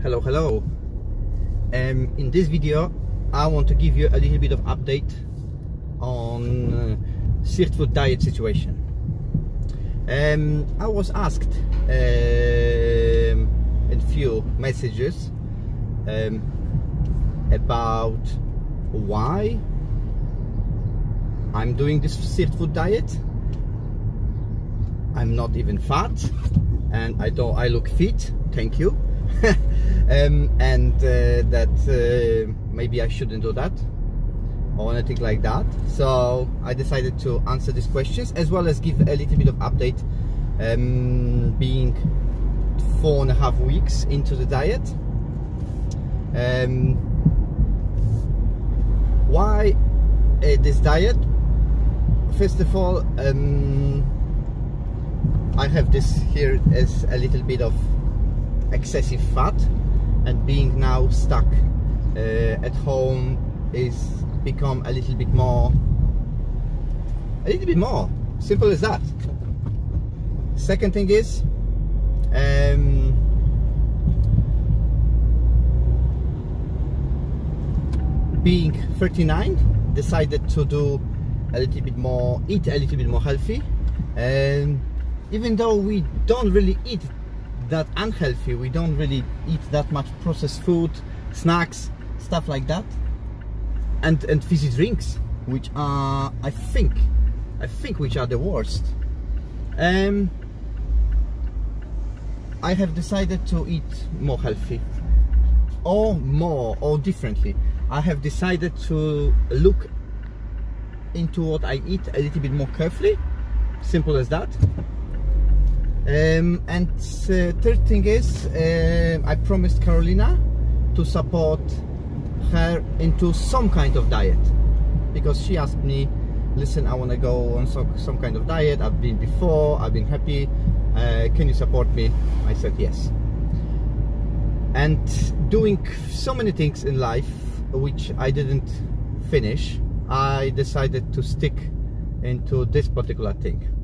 hello hello. Um, in this video I want to give you a little bit of update on uh, diet situation. Um, I was asked um, in few messages um, about why I'm doing this food diet. I'm not even fat and I don't I look fit. Thank you um, and uh, that uh, maybe I shouldn't do that or anything like that. So I decided to answer these questions as well as give a little bit of update um, being four and a half weeks into the diet. Um, why uh, this diet? First of all um, I have this here as a little bit of excessive fat and being now stuck uh, at home is become a little bit more a little bit more. Simple as that. Second thing is um, being 39 decided to do a little bit more eat a little bit more healthy. And even though we don't really eat that unhealthy. We don't really eat that much processed food snacks stuff like that. And and fizzy drinks which are i think i think which are the worst. Um i have decided to eat more healthy. Or more or differently. I have decided to look into what i eat a little bit more carefully. Simple as that um, and uh, third thing is, uh, I promised Carolina to support her into some kind of diet because she asked me, listen, I want to go on some, some kind of diet. I've been before, I've been happy. Uh, can you support me? I said yes. And doing so many things in life which I didn't finish, I decided to stick into this particular thing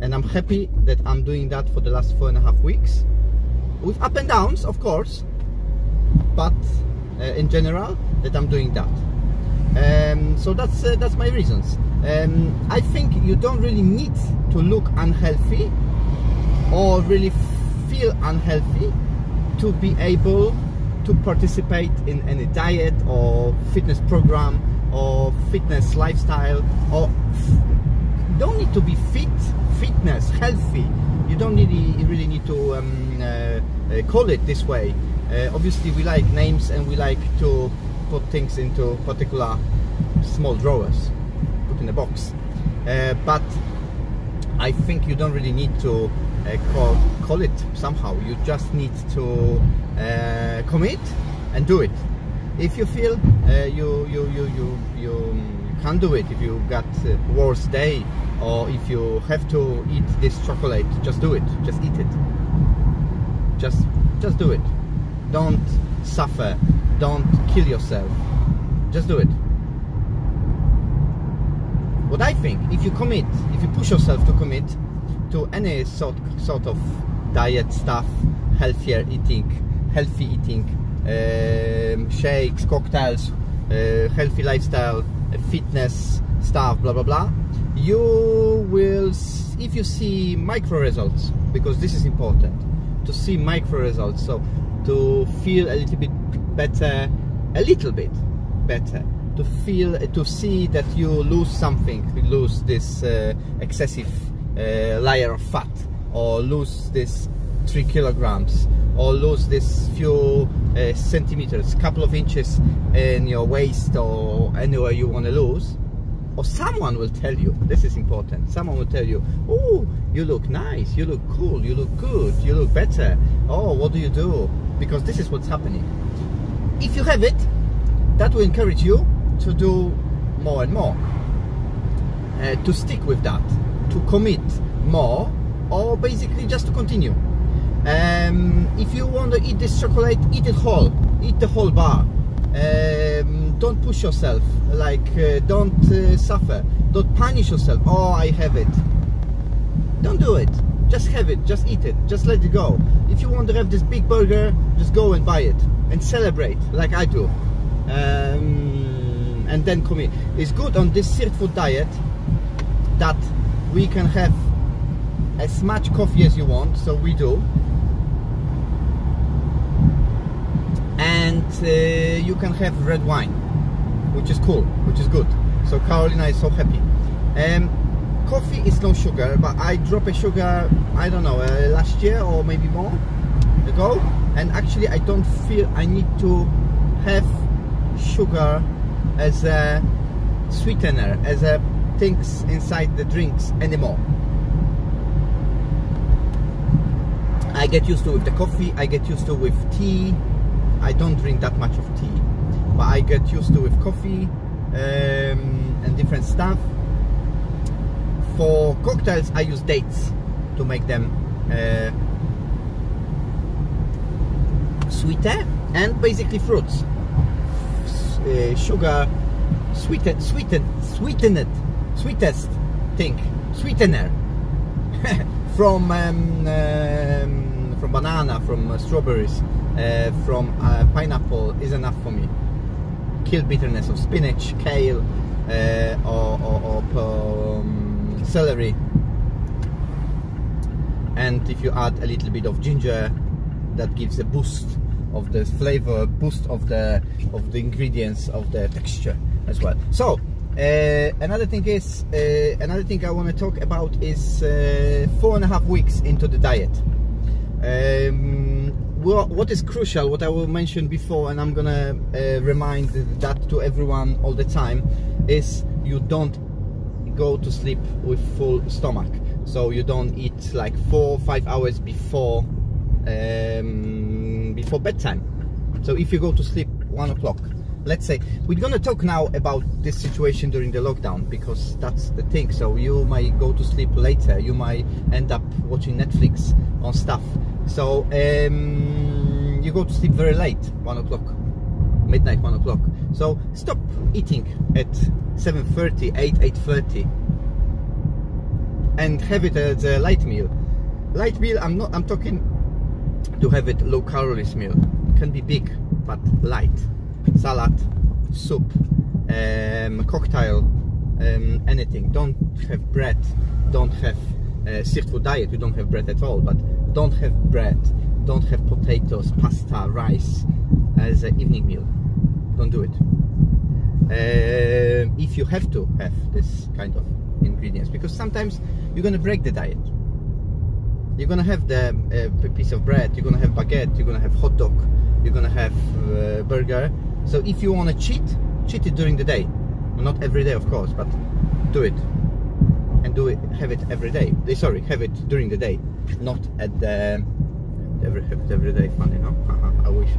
and I'm happy that I'm doing that for the last four and a half weeks. With up and downs of course but uh, in general that I'm doing that. Um, so that's uh, that's my reasons. Um, I think you don't really need to look unhealthy or really feel unhealthy to be able to participate in any diet or fitness program or fitness lifestyle or don't need to be fit fitness, healthy. You don't really, really need to um, uh, uh, call it this way. Uh, obviously, we like names and we like to put things into particular small drawers, put in a box. Uh, but I think you don't really need to uh, call, call it somehow. You just need to uh, commit and do it. If you feel you, you, you, you, you can't do it, if you got a worse day or if you have to eat this chocolate just do it. Just eat it. Just just do it. Don't suffer. Don't kill yourself. Just do it. What I think if you commit if you push yourself to commit to any sort sort of diet stuff healthier eating healthy eating um, shakes cocktails uh, healthy lifestyle fitness stuff blah blah blah you will if you see micro results because this is important to see micro results so to feel a little bit better a little bit better to feel to see that you lose something lose this uh, excessive uh, layer of fat or lose this three kilograms or lose this few uh, centimeters couple of inches in your waist or anywhere you want to lose or someone will tell you this is important someone will tell you oh you look nice you look cool you look good you look better. Oh what do you do? Because this is what's happening. If you have it that will encourage you to do more and more uh, to stick with that to commit more or basically just to continue. Um, if you want to eat this chocolate eat it whole eat the whole bar. Um, don't push yourself. Like uh, don't uh, suffer. Don't punish yourself. Oh I have it. Don't do it. Just have it, just eat it, just let it go. If you want to have this big burger, just go and buy it and celebrate like I do. Um, and then come in. It's good on this Sirtfood diet that we can have as much coffee as you want, so we do. And uh, you can have red wine, which is cool, which is good. So Carolina is so happy. Um, coffee is no sugar but I dropped a sugar I don't know uh, last year or maybe more ago and actually I don't feel I need to have sugar as a sweetener as a things inside the drinks anymore I get used to with the coffee I get used to with tea I don't drink that much of tea but I get used to with coffee um, and different stuff. For cocktails I use dates to make them uh, sweeter and basically fruits. Uh, sugar sweeten sweeten sweeten it sweetest thing sweetener. From um, um, from banana from uh, strawberries uh, from uh, pineapple is enough for me kill bitterness of spinach kale uh, or, or, or um, celery. And if you add a little bit of ginger that gives a boost of the flavor boost of the of the ingredients of the texture as well. So uh, another thing is uh, another thing I want to talk about is uh, four and a half weeks into the diet. Um, what is crucial what I will mention before and I'm gonna uh, remind that to everyone all the time is you don't go to sleep with full stomach. So you don't eat like four or five hours before um, before bedtime. So if you go to sleep one o'clock let's say we're gonna talk now about this situation during the lockdown because that's the thing. So you might go to sleep later. You might end up watching netflix on stuff so um, you go to sleep very late one o'clock midnight one o'clock so stop eating at 7.30, 8, 8.30 and have it as a light meal. Light meal, I'm not, I'm talking to have it low calories meal. Can be big, but light. Salad, soup, um, cocktail, um, anything. Don't have bread, don't have uh, diet, you don't have bread at all, but don't have bread, don't have potatoes, pasta, rice as an evening meal. Don't do it. Uh, if you have to have this kind of ingredients because sometimes you're gonna break the diet. You're gonna have the uh, piece of bread you're gonna have baguette you're gonna have hot dog you're gonna have uh, burger. So if you want to cheat cheat it during the day. Well, not every day of course but do it and do it have it every day. They sorry have it during the day not at the every have it every day funny no? I wish.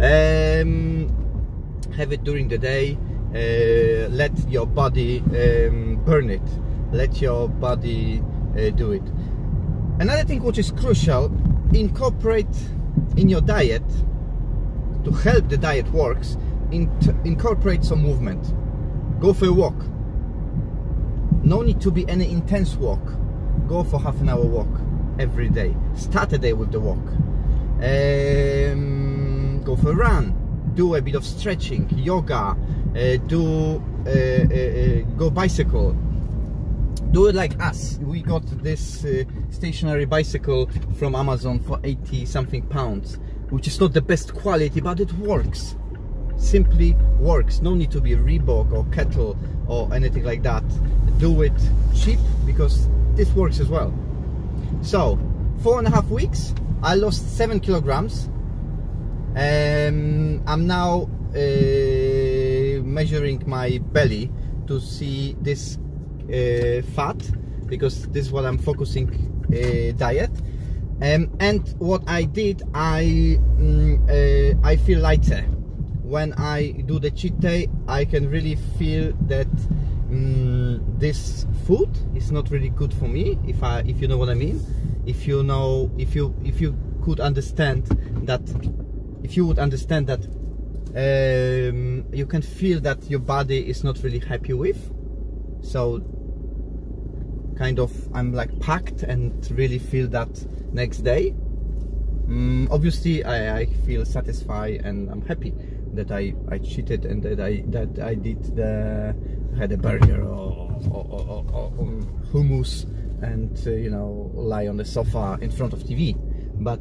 Um, have it during the day uh, let your body um, burn it. Let your body uh, do it. Another thing which is crucial incorporate in your diet to help the diet works in incorporate some movement. Go for a walk no need to be any intense walk go for half an hour walk every day. Start a day with the walk. Um, go for a run. Do a bit of stretching yoga uh, do uh, uh, go bicycle. Do it like us. We got this stationary bicycle from Amazon for 80 something pounds which is not the best quality but it works simply works. No need to be a Reebok or Kettler or anything like that. Do it cheap because this works as well. So four and a half weeks I lost seven kilograms. Um, I'm now uh, measuring my belly to see this uh, fat because this is what I'm focusing uh, diet. Um, and what I did I mm, I feel lighter when I do the cheat day I can really feel that um, this food is not really good for me if I if you know what I mean. If you know if you if you could understand that if you would understand that um, you can feel that your body is not really happy with. So kind of I'm like packed and really feel that next day. Mm, obviously, I, I feel satisfied and I'm happy that I, I cheated and that I that I did the had a burger or, or, or, or hummus and uh, you know lie on the sofa in front of TV, but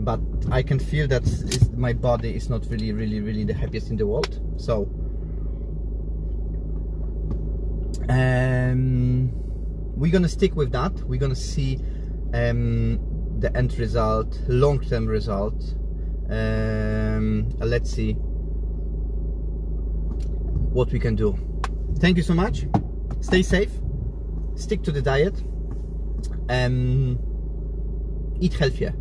but I can feel that my body is not really really really the happiest in the world. So. Um, we're gonna stick with that. We're gonna see um, the end result, long-term result. Um, let's see what we can do. Thank you so much. Stay safe. Stick to the diet. Um, eat healthier.